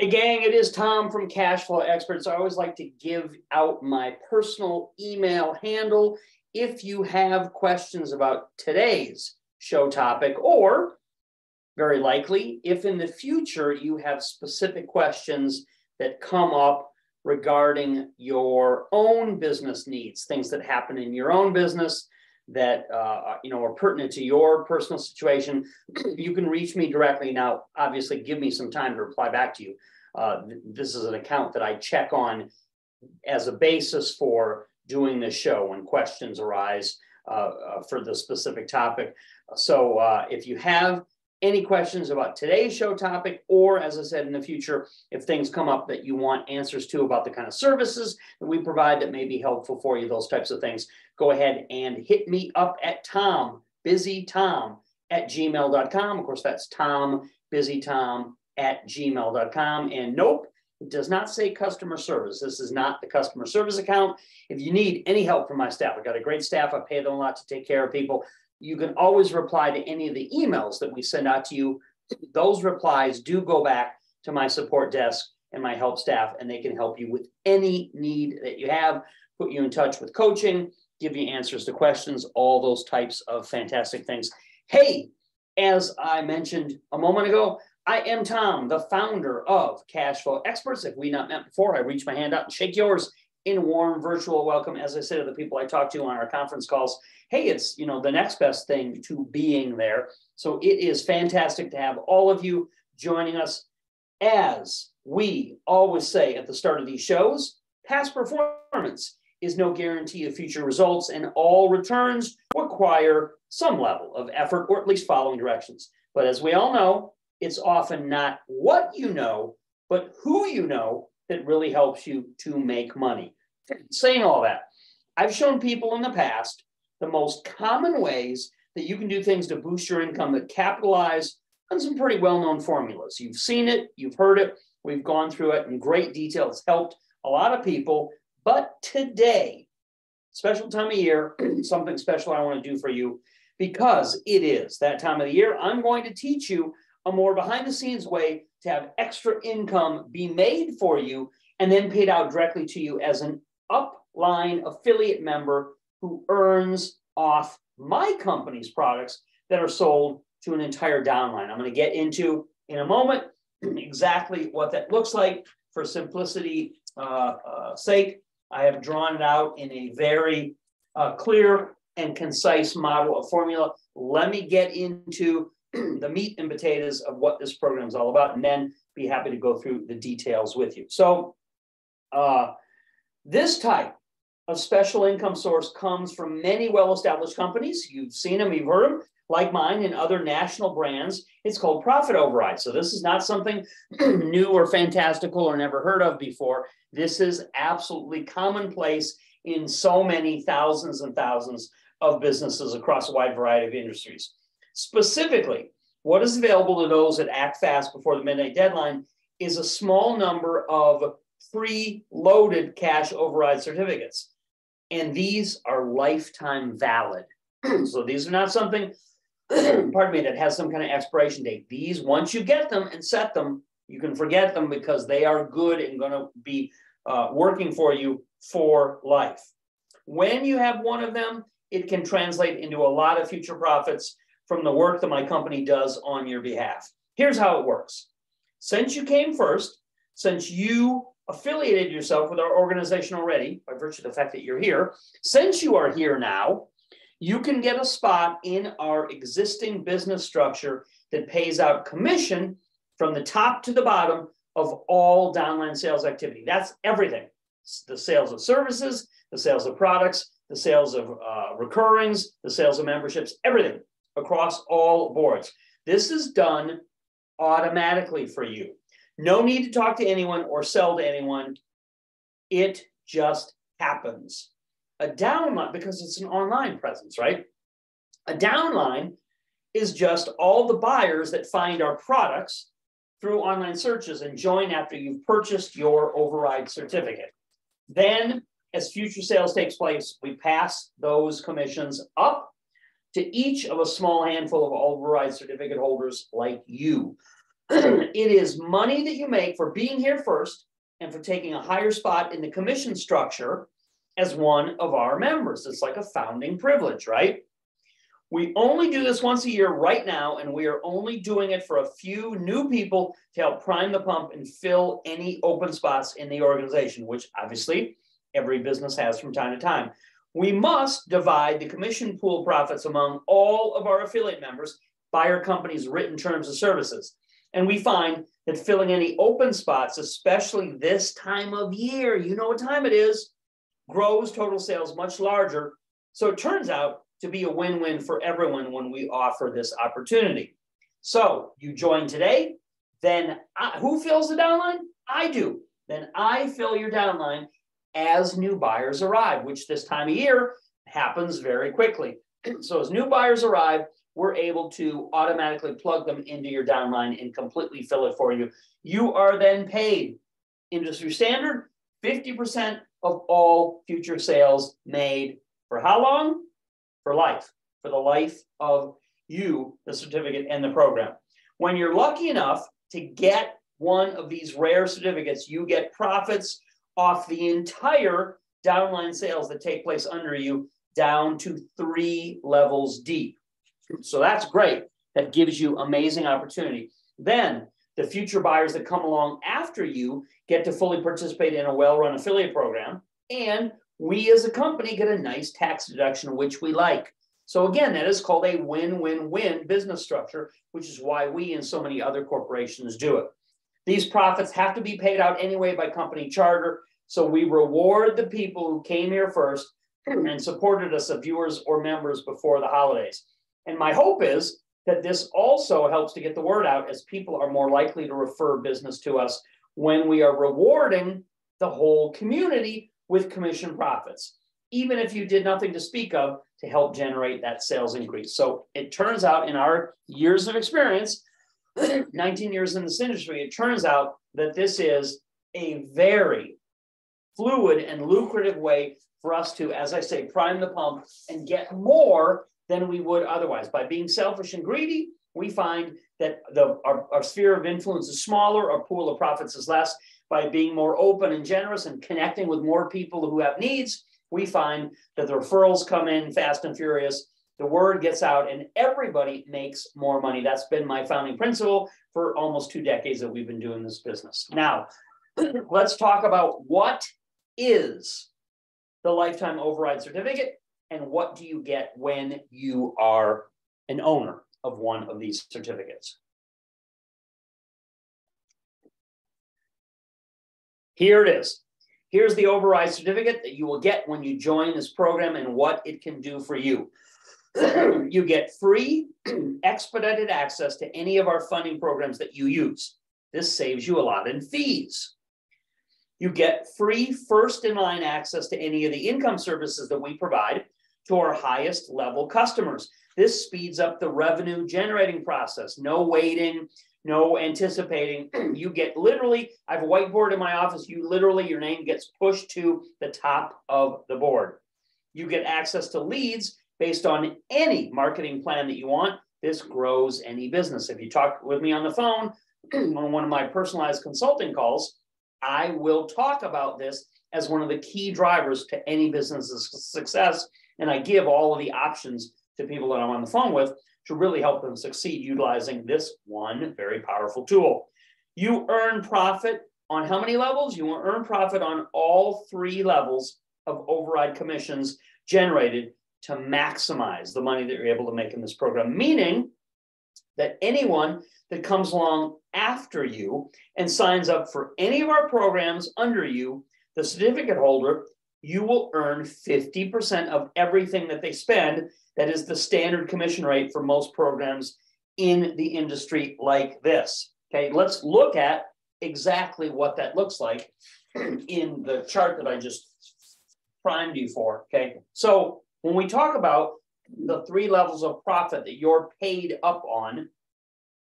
Hey, gang, it is Tom from Cashflow Experts. I always like to give out my personal email handle if you have questions about today's show topic, or very likely, if in the future you have specific questions that come up regarding your own business needs, things that happen in your own business that uh, you know are pertinent to your personal situation, you can reach me directly. Now, obviously, give me some time to reply back to you. Uh, this is an account that I check on as a basis for doing this show when questions arise uh, uh for the specific topic. So uh, if you have any questions about today's show topic, or as I said in the future, if things come up that you want answers to about the kind of services that we provide that may be helpful for you, those types of things, go ahead and hit me up at Tom, busy Tom at gmail.com. Of course, that's Tom, busy Tom at gmail.com. And nope, it does not say customer service. This is not the customer service account. If you need any help from my staff, I've got a great staff. I pay them a lot to take care of people you can always reply to any of the emails that we send out to you. Those replies do go back to my support desk and my help staff, and they can help you with any need that you have, put you in touch with coaching, give you answers to questions, all those types of fantastic things. Hey, as I mentioned a moment ago, I am Tom, the founder of Cashflow Experts. If we not met before, I reach my hand out and shake yours in warm virtual welcome, as I said to the people I talk to on our conference calls hey, it's you know the next best thing to being there. So it is fantastic to have all of you joining us. As we always say at the start of these shows, past performance is no guarantee of future results, and all returns require some level of effort or at least following directions. But as we all know, it's often not what you know, but who you know that really helps you to make money. Saying all that, I've shown people in the past the most common ways that you can do things to boost your income that capitalize on some pretty well-known formulas. You've seen it, you've heard it, we've gone through it in great detail. It's helped a lot of people. But today, special time of year, something special I want to do for you because it is that time of the year. I'm going to teach you a more behind the scenes way to have extra income be made for you and then paid out directly to you as an upline affiliate member who earns off my company's products that are sold to an entire downline. I'm going to get into in a moment exactly what that looks like. For simplicity uh, uh, sake, I have drawn it out in a very uh, clear and concise model of formula. Let me get into the meat and potatoes of what this program is all about, and then be happy to go through the details with you. So, uh, this type a special income source comes from many well-established companies. You've seen them, you've heard them, like mine and other national brands. It's called profit override. So this is not something new or fantastical or never heard of before. This is absolutely commonplace in so many thousands and thousands of businesses across a wide variety of industries. Specifically, what is available to those that act fast before the midnight deadline is a small number of pre-loaded cash override certificates and these are lifetime valid. so these are not something, pardon me, that has some kind of expiration date. These, once you get them and set them, you can forget them because they are good and going to be uh, working for you for life. When you have one of them, it can translate into a lot of future profits from the work that my company does on your behalf. Here's how it works. Since you came first, since you affiliated yourself with our organization already by virtue of the fact that you're here, since you are here now, you can get a spot in our existing business structure that pays out commission from the top to the bottom of all downline sales activity. That's everything the sales of services, the sales of products, the sales of uh, recurrings, the sales of memberships, everything across all boards. This is done automatically for you. No need to talk to anyone or sell to anyone. It just happens. A downline, because it's an online presence, right? A downline is just all the buyers that find our products through online searches and join after you've purchased your override certificate. Then, as future sales takes place, we pass those commissions up to each of a small handful of override certificate holders like you. it is money that you make for being here first and for taking a higher spot in the commission structure as one of our members. It's like a founding privilege, right? We only do this once a year right now, and we are only doing it for a few new people to help prime the pump and fill any open spots in the organization, which obviously every business has from time to time. We must divide the commission pool profits among all of our affiliate members by our company's written terms of services. And we find that filling any open spots, especially this time of year, you know what time it is, grows total sales much larger. So it turns out to be a win-win for everyone when we offer this opportunity. So you join today, then I, who fills the downline? I do. Then I fill your downline as new buyers arrive, which this time of year happens very quickly. So as new buyers arrive, we're able to automatically plug them into your downline and completely fill it for you. You are then paid industry standard 50% of all future sales made for how long? for life, for the life of you, the certificate and the program. When you're lucky enough to get one of these rare certificates, you get profits off the entire downline sales that take place under you down to three levels deep. So that's great. That gives you amazing opportunity. Then the future buyers that come along after you get to fully participate in a well-run affiliate program and we as a company get a nice tax deduction, which we like. So again, that is called a win-win-win business structure, which is why we and so many other corporations do it. These profits have to be paid out anyway by company charter. So we reward the people who came here first and supported us as viewers or members before the holidays. And my hope is that this also helps to get the word out as people are more likely to refer business to us when we are rewarding the whole community with commission profits, even if you did nothing to speak of to help generate that sales increase. So it turns out in our years of experience, 19 years in this industry, it turns out that this is a very fluid and lucrative way for us to, as I say, prime the pump and get more than we would otherwise. By being selfish and greedy, we find that the, our, our sphere of influence is smaller, our pool of profits is less, by being more open and generous and connecting with more people who have needs, we find that the referrals come in fast and furious. The word gets out and everybody makes more money. That's been my founding principle for almost two decades that we've been doing this business. Now, let's talk about what is the lifetime override certificate and what do you get when you are an owner of one of these certificates. Here it is. Here's the override certificate that you will get when you join this program and what it can do for you. you get free expedited access to any of our funding programs that you use. This saves you a lot in fees. You get free first in line access to any of the income services that we provide to our highest level customers. This speeds up the revenue generating process. No waiting, no anticipating. you get literally, I have a whiteboard in my office. You literally, your name gets pushed to the top of the board. You get access to leads based on any marketing plan that you want. This grows any business. If you talk with me on the phone on one of my personalized consulting calls, I will talk about this as one of the key drivers to any business's success. And I give all of the options to people that I'm on the phone with to really help them succeed utilizing this one very powerful tool. You earn profit on how many levels? You will earn profit on all three levels of override commissions generated to maximize the money that you're able to make in this program, meaning that anyone that comes along after you and signs up for any of our programs under you, the certificate holder, you will earn 50% of everything that they spend that is the standard commission rate for most programs in the industry like this. Okay, let's look at exactly what that looks like in the chart that I just primed you for. Okay, so when we talk about the three levels of profit that you're paid up on,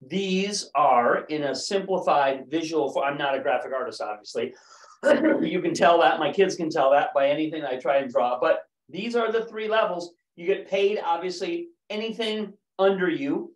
these are in a simplified visual. I'm not a graphic artist, obviously. You can tell that, my kids can tell that by anything I try and draw, but these are the three levels you get paid, obviously, anything under you.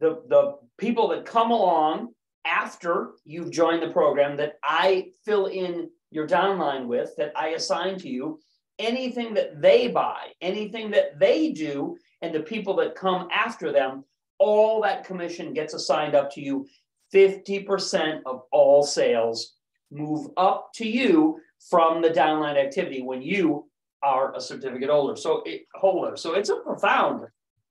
the, the people that come along after you've joined the program that I fill in your downline with, that I assign to you, anything that they buy, anything that they do, and the people that come after them, all that commission gets assigned up to you. 50% of all sales move up to you from the downline activity when you are a certificate holder. So it holder. So it's a profound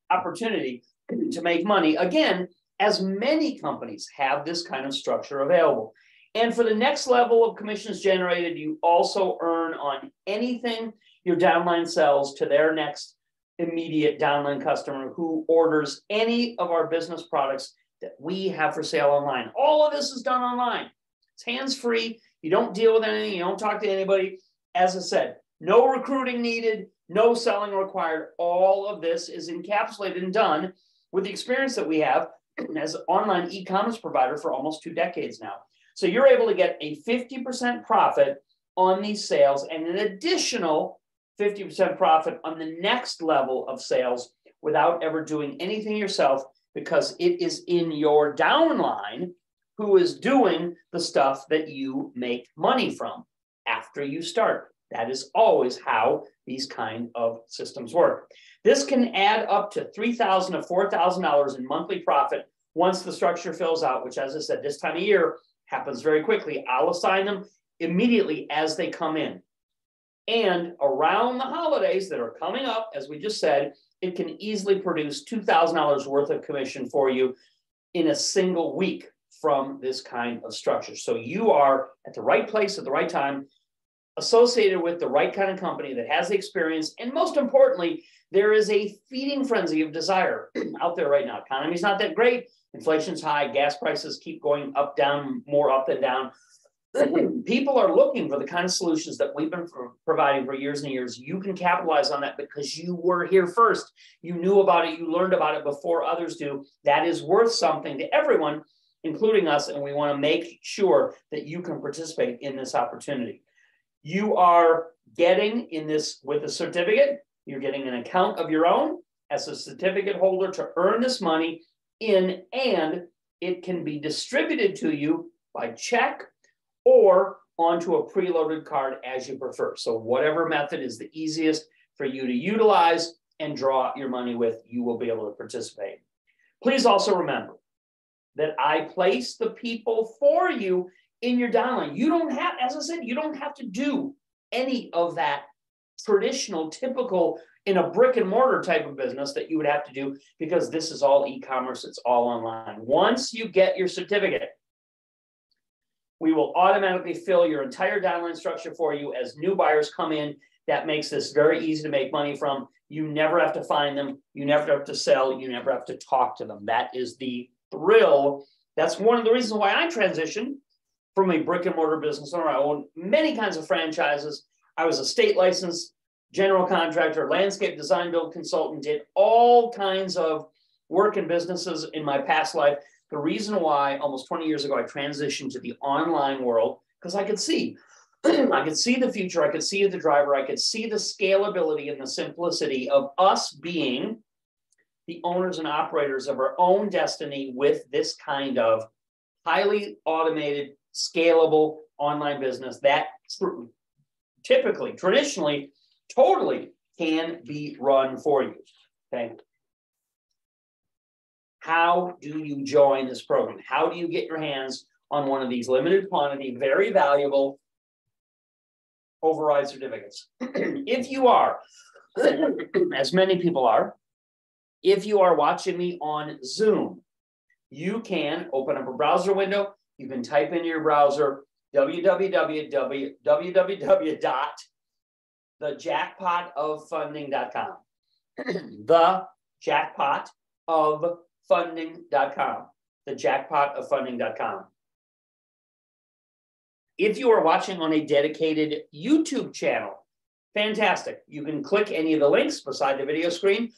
opportunity to make money. Again, as many companies have this kind of structure available. And for the next level of commissions generated, you also earn on anything your downline sells to their next immediate downline customer who orders any of our business products that we have for sale online. All of this is done online. It's hands free. You don't deal with anything, you don't talk to anybody. As I said, no recruiting needed, no selling required. All of this is encapsulated and done with the experience that we have as an online e commerce provider for almost two decades now. So you're able to get a 50% profit on these sales and an additional 50% profit on the next level of sales without ever doing anything yourself because it is in your downline who is doing the stuff that you make money from after you start. That is always how these kind of systems work. This can add up to $3,000 to $4,000 in monthly profit once the structure fills out, which as I said, this time of year happens very quickly. I'll assign them immediately as they come in. And around the holidays that are coming up, as we just said, it can easily produce $2,000 worth of commission for you in a single week from this kind of structure. So you are at the right place at the right time, associated with the right kind of company that has the experience. And most importantly, there is a feeding frenzy of desire out there right now. Economy's not that great. Inflation's high. Gas prices keep going up, down, more up than down. People are looking for the kind of solutions that we've been providing for years and years. You can capitalize on that because you were here first. You knew about it. You learned about it before others do. That is worth something to everyone including us, and we want to make sure that you can participate in this opportunity. You are getting in this with a certificate, you're getting an account of your own as a certificate holder to earn this money in, and it can be distributed to you by check or onto a preloaded card as you prefer. So, whatever method is the easiest for you to utilize and draw your money with, you will be able to participate. Please also remember that I place the people for you in your downline. You don't have, as I said, you don't have to do any of that traditional, typical in a brick and mortar type of business that you would have to do because this is all e commerce, it's all online. Once you get your certificate, we will automatically fill your entire downline structure for you as new buyers come in. That makes this very easy to make money from. You never have to find them, you never have to sell, you never have to talk to them. That is the thrill. That's one of the reasons why I transitioned from a brick and mortar business owner. I own many kinds of franchises. I was a state licensed general contractor, landscape design build consultant, did all kinds of work and businesses in my past life. The reason why almost 20 years ago I transitioned to the online world, because I could see, I could see the future, I could see the driver, I could see the scalability and the simplicity of us being the owners and operators of our own destiny with this kind of highly automated, scalable online business that typically, traditionally, totally can be run for you. Okay. How do you join this program? How do you get your hands on one of these limited quantity, very valuable override certificates? if you are, as many people are, if you are watching me on Zoom, you can open up a browser window. You can type into your browser www.thejackpotoffunding.com. the jackpot of funding.com. The jackpot of funding.com. If you are watching on a dedicated YouTube channel, fantastic. You can click any of the links beside the video screen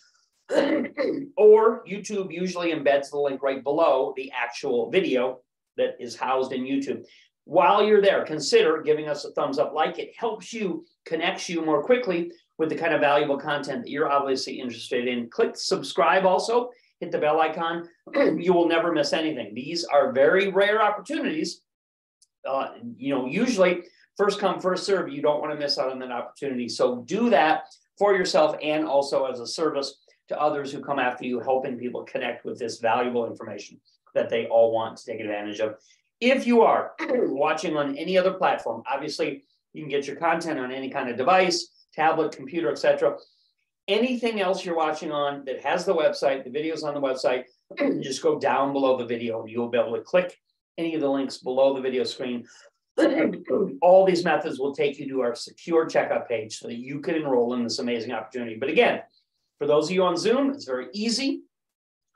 or YouTube usually embeds the link right below the actual video that is housed in YouTube. While you're there, consider giving us a thumbs up like it helps you, connects you more quickly with the kind of valuable content that you're obviously interested in. Click subscribe also hit the bell icon. you will never miss anything. These are very rare opportunities. Uh, you know, usually first come, first serve. You don't want to miss out on that opportunity. So do that for yourself and also as a service to others who come after you, helping people connect with this valuable information that they all want to take advantage of. If you are watching on any other platform, obviously you can get your content on any kind of device, tablet, computer, etc. Anything else you're watching on that has the website, the videos on the website, just go down below the video you'll be able to click any of the links below the video screen. All these methods will take you to our secure checkout page so that you can enroll in this amazing opportunity. But again, for those of you on Zoom, it's very easy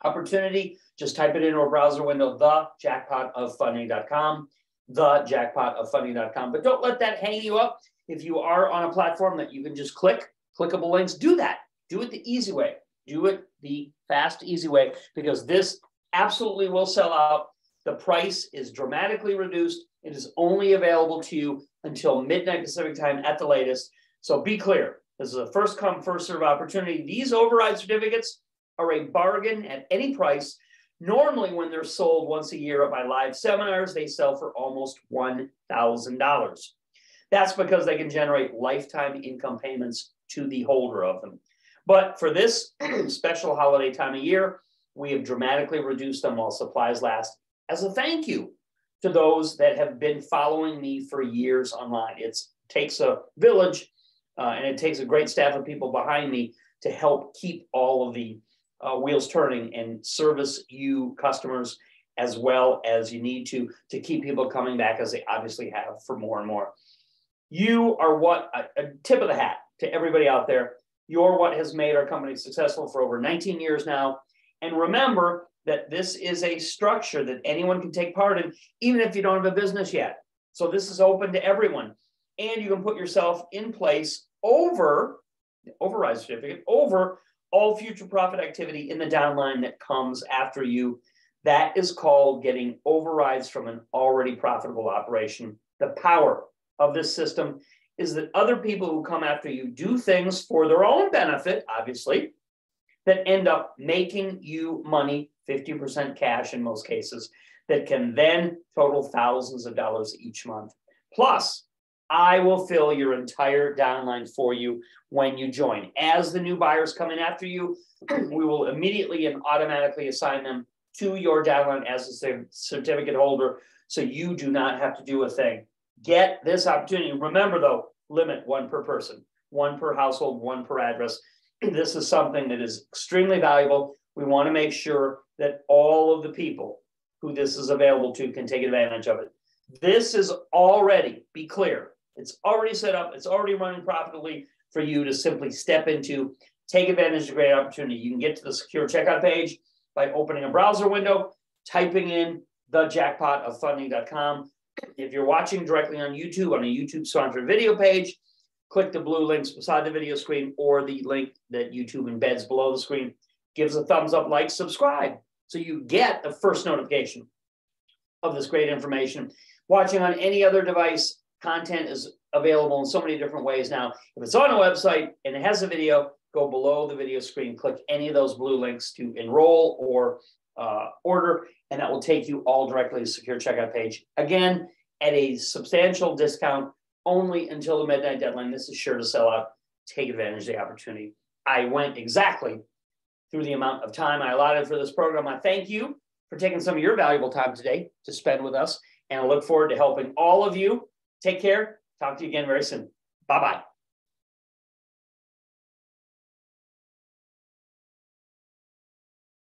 opportunity. Just type it into a browser window, the jackpot of funding.com, the jackpot of funding.com. But don't let that hang you up. If you are on a platform that you can just click, clickable links, do that. Do it the easy way. Do it the fast, easy way, because this absolutely will sell out. The price is dramatically reduced. It is only available to you until midnight Pacific time at the latest. So be clear. This is a first come, first serve opportunity. These override certificates are a bargain at any price. Normally, when they're sold once a year at my live seminars, they sell for almost $1,000. That's because they can generate lifetime income payments to the holder of them. But for this special holiday time of year, we have dramatically reduced them while supplies last as a thank you to those that have been following me for years online. It takes a village uh, and it takes a great staff of people behind me to help keep all of the uh, wheels turning and service you customers as well as you need to to keep people coming back as they obviously have for more and more. You are what a, a tip of the hat to everybody out there. You're what has made our company successful for over 19 years now. And remember that this is a structure that anyone can take part in, even if you don't have a business yet. So this is open to everyone. And you can put yourself in place over override certificate over all future profit activity in the downline that comes after you. That is called getting overrides from an already profitable operation. The power of this system is that other people who come after you do things for their own benefit, obviously, that end up making you money, 50% cash in most cases, that can then total thousands of dollars each month. Plus, I will fill your entire downline for you when you join. As the new buyers come in after you, we will immediately and automatically assign them to your downline as a certificate holder so you do not have to do a thing. Get this opportunity. Remember, though, limit one per person, one per household, one per address. This is something that is extremely valuable. We want to make sure that all of the people who this is available to can take advantage of it. This is already, be clear, it's already set up, it's already running profitably for you to simply step into, take advantage of great opportunity. You can get to the secure checkout page by opening a browser window, typing in the jackpot of funding.com. If you're watching directly on YouTube on a YouTube sponsored video page, click the blue links beside the video screen or the link that YouTube embeds below the screen. Give us a thumbs up, like, subscribe, so you get the first notification of this great information. Watching on any other device, content is available in so many different ways now. If it's on a website and it has a video, go below the video screen, click any of those blue links to enroll or uh, order, and that will take you all directly to the secure checkout page. Again, at a substantial discount only until the midnight deadline. This is sure to sell out. Take advantage of the opportunity. I went exactly through the amount of time I allotted for this program. I thank you for taking some of your valuable time today to spend with us, and I look forward to helping all of you Take care. Talk to you again very soon. Bye bye.